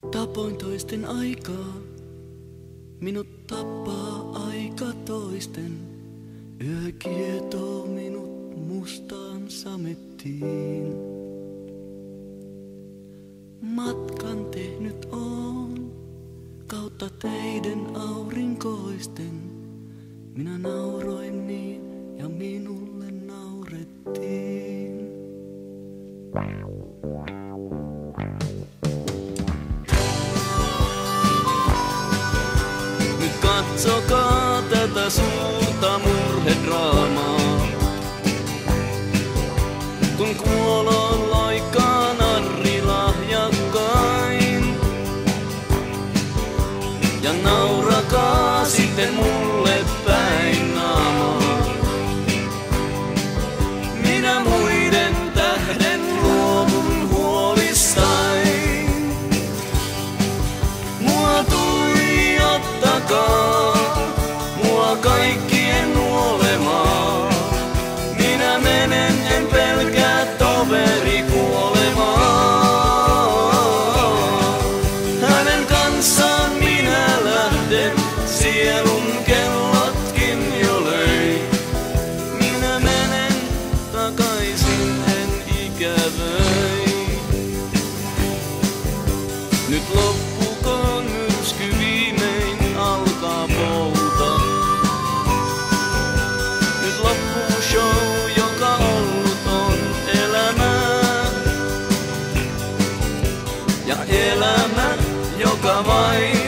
Tapoin toisten aikaa, minut tappaa aika toisten. Yö kietoo minut mustaan samettiin. Matkan tehnyt on kautta teidän aurinkoisten. Minä nauroin niin ja minulle naurettiin. Nyt Suntamu Nyt loppukoon myrsky viimein alkaa pouta. Nyt loppuu show, joka ollut on elämää. Ja elämä, joka vain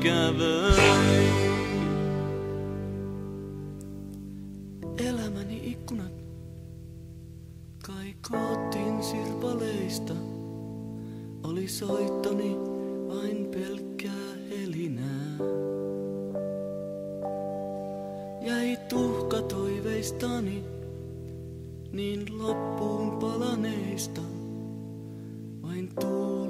en ikävöi. Elämäni ikkunat kai koottiin sirpaleista. Oli soittoni vain pelkkää helinää. Jäi tuhka toiveistani niin loppuun palaneista. Vain tuuli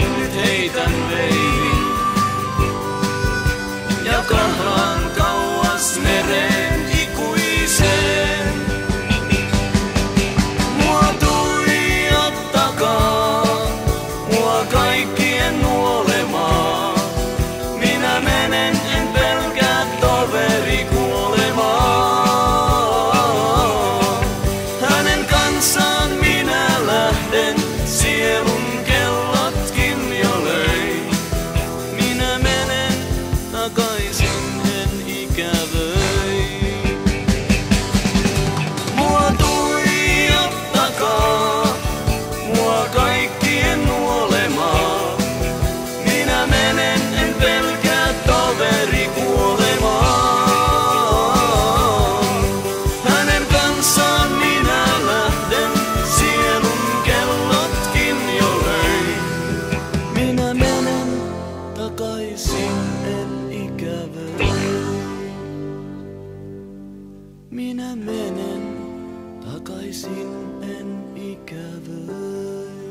takaisin, en ikävöi. takaisin en ikävöi.